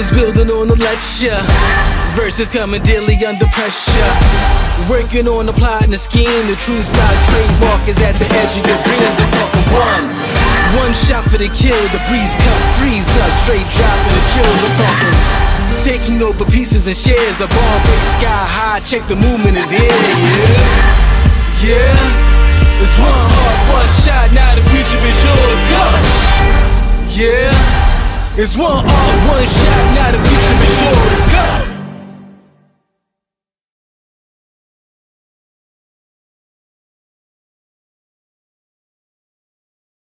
was building on the lecture. Verses coming daily under pressure. Working on the plot and the scheme. The true style trademark is at the edge of your dreams. I'm talking one. One shot for the kill. The breeze cut, freeze up. Straight dropping the chills. I'm talking. Taking over pieces and shares. A ball big sky high. Check the movement is here. Yeah. It's one art, one shot. Now the future. Go.